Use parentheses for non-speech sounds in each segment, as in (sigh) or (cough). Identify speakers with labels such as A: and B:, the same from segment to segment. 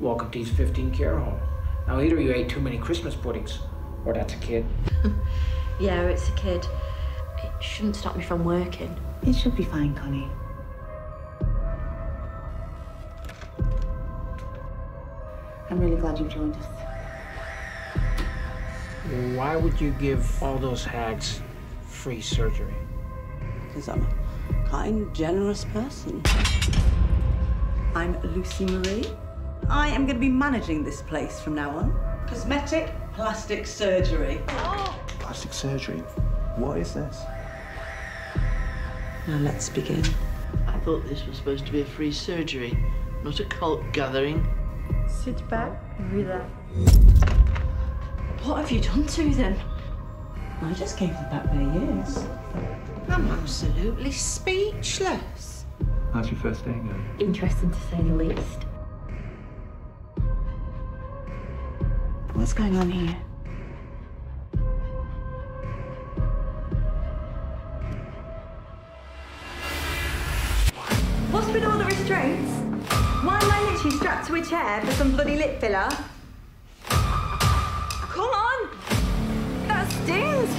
A: Welcome to East 15 Care Home. Now, either you ate too many Christmas puddings, or that's a kid. (laughs)
B: Yeah, it's a kid. It shouldn't stop me from working.
C: It should be fine, Connie. I'm really glad you've joined us.
A: Why would you give all those hags free surgery?
D: Because I'm a kind, generous person. I'm Lucy Marie. I am going to be managing this place from now on. Cosmetic plastic surgery.
E: Plastic surgery? What is this?
D: Now let's begin.
F: I thought this was supposed to be a free surgery, not a cult gathering.
B: Sit back, relax. What have you done to them?
D: I just gave them back their years.
G: I'm absolutely speechless.
E: How's your first day going?
B: Interesting to say the least.
C: What's going on here?
H: What's with all the restraints? Why am I literally strapped to a chair for some bloody lip filler? Come on! That stings!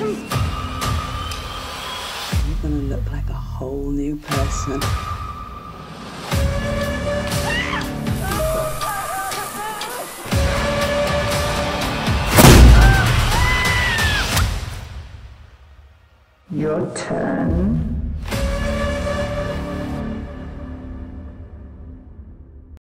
D: You're to look like a whole new person.
C: Your turn.